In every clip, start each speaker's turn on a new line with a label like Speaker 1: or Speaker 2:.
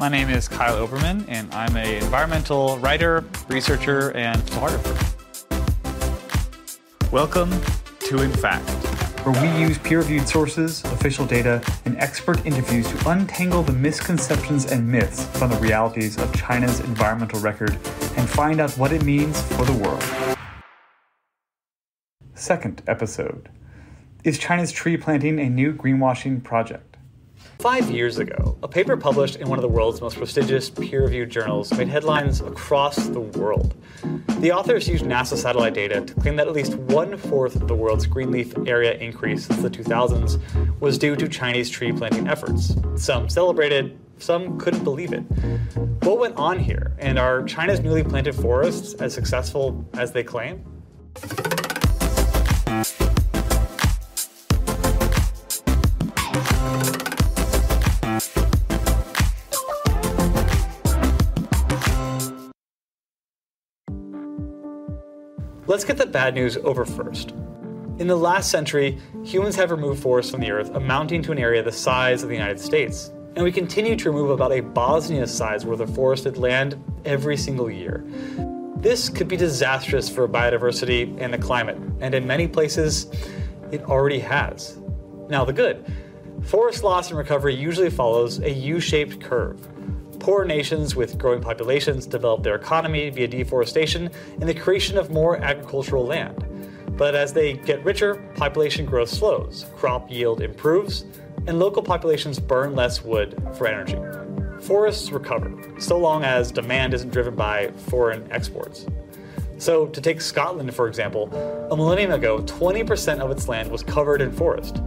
Speaker 1: My name is Kyle Obermann, and I'm an environmental writer, researcher, and photographer. Welcome to In Fact, where we use peer reviewed sources, official data, and expert interviews to untangle the misconceptions and myths from the realities of China's environmental record and find out what it means for the world. Second episode Is China's tree planting a new greenwashing project?
Speaker 2: Five years ago, a paper published in one of the world's most prestigious peer reviewed journals made headlines across the world. The authors used NASA satellite data to claim that at least one fourth of the world's greenleaf area increase since the 2000s was due to Chinese tree planting efforts. Some celebrated, some couldn't believe it. What went on here, and are China's newly planted forests as successful as they claim? Let's get the bad news over first. In the last century, humans have removed forests from the earth amounting to an area the size of the United States. And we continue to remove about a Bosnia size worth of forested land every single year. This could be disastrous for biodiversity and the climate, and in many places, it already has. Now, the good forest loss and recovery usually follows a U shaped curve. Poor nations with growing populations develop their economy via deforestation and the creation of more agricultural land. But as they get richer, population growth slows, crop yield improves, and local populations burn less wood for energy. Forests recover, so long as demand isn't driven by foreign exports. So, to take Scotland for example, a millennium ago, 20% of its land was covered in forest.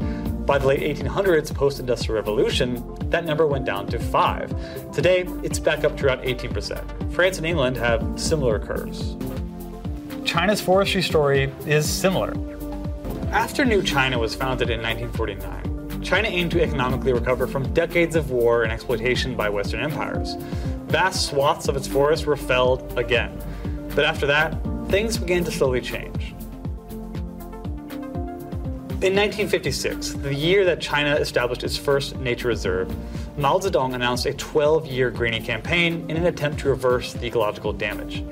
Speaker 2: By the late 1800s, post industrial revolution, that number went down to 5. Today, it's back up to around 18%. France and England have similar curves.
Speaker 1: China's forestry story is similar.
Speaker 2: After New China was founded in 1949, China aimed to economically recover from decades of war and exploitation by Western empires. Vast swaths of its forests were felled again. But after that, things began to slowly change. In 1956, the year that China established its first nature reserve, Mao Zedong announced a 12 year greening campaign in an attempt to reverse the ecological damage.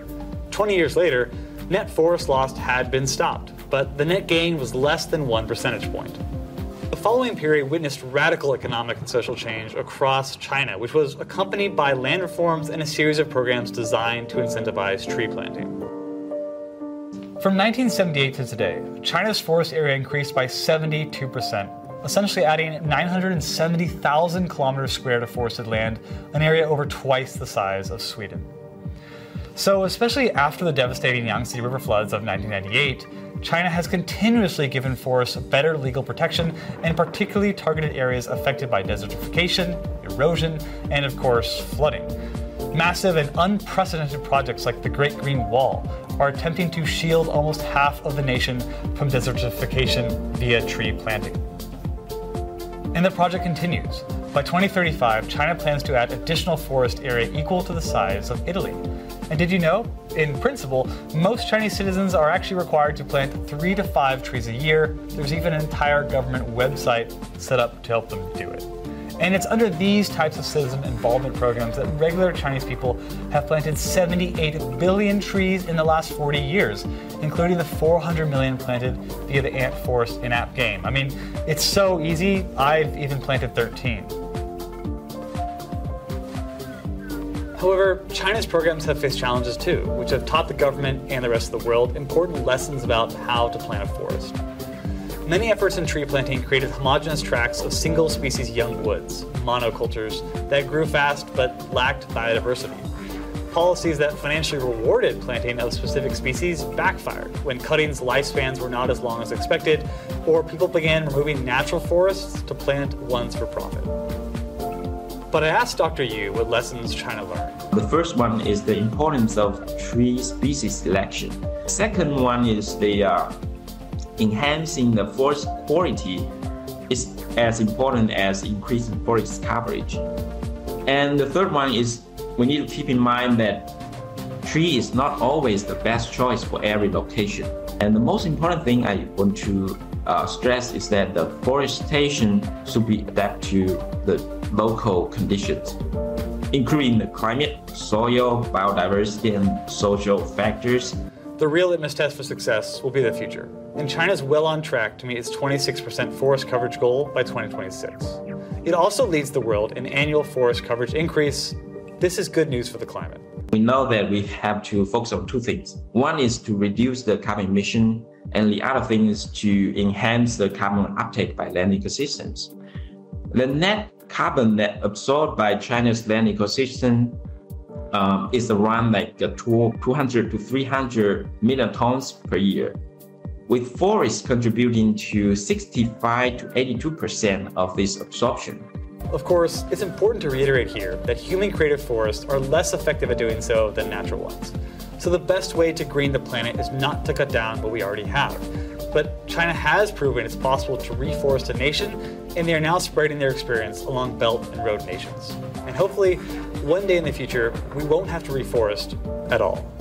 Speaker 2: 20 years later, net forest loss had been stopped, but the net gain was less than one percentage point. The following period witnessed radical economic and social change across China, which was accompanied by land reforms and a series of programs designed to incentivize tree planting.
Speaker 1: From 1978 to today, China's forest area increased by 72%, essentially adding 970,000 kilometers square to forested land, an area over twice the size of Sweden. So, especially after the devastating Yangtze River floods of 1998, China has continuously given forests better legal protection and particularly targeted areas affected by desertification, erosion, and of course, flooding. Massive and unprecedented projects like the Great Green Wall are attempting to shield almost half of the nation from desertification via tree planting. And the project continues. By 2035, China plans to add additional forest area equal to the size of Italy. And did you know? In principle, most Chinese citizens are actually required to plant three to five trees a year. There's even an entire government website set up to help them do it. And it's under these types of citizen involvement programs that regular Chinese people have planted 78 billion trees in the last 40 years, including the 400 million planted via the Ant Forest in app game. I mean, it's so easy, I've even planted 13.
Speaker 2: However, China's programs have faced challenges too, which have taught the government and the rest of the world important lessons about how to plant a forest. Many efforts in tree planting created homogeneous tracts of single species young woods, monocultures, that grew fast but lacked biodiversity. Policies that financially rewarded planting of specific species backfired when cuttings' lifespans were not as long as expected, or people began removing natural forests to plant ones for profit. But I asked Dr. Yu what lessons China learned.
Speaker 3: The first one is the importance of tree species selection. Second one is the uh, enhancing the forest quality is as important as increasing forest coverage. And the third one is we need to keep in mind that tree is not always the best choice for every location. And the most important thing I want to uh, stress is that the forestation should be adapted to the local conditions. including the climate, soil, biodiversity, and social factors.
Speaker 2: The real litmus test for success will be the future, and China is well on track to meet its 26% forest coverage goal by 2026. It also leads the world in annual forest coverage increase. This is good news for the climate.
Speaker 3: We know that we have to focus on two things. One is to reduce the carbon emission, and the other thing is to enhance the carbon uptake by land ecosystems. The net carbon that absorbed by China's land ecosystem um, is around like uh, 200 to 300 million tons per year, with forests contributing to 65 to 82% of this absorption.
Speaker 2: Of course, it's important to reiterate here that human created forests are less effective at doing so than natural ones. So the best way to green the planet is not to cut down what we already have. But China has proven it's possible to reforest a nation, and they are now spreading their experience along belt and road nations. And hopefully, one day in the future, we won't have to reforest at all.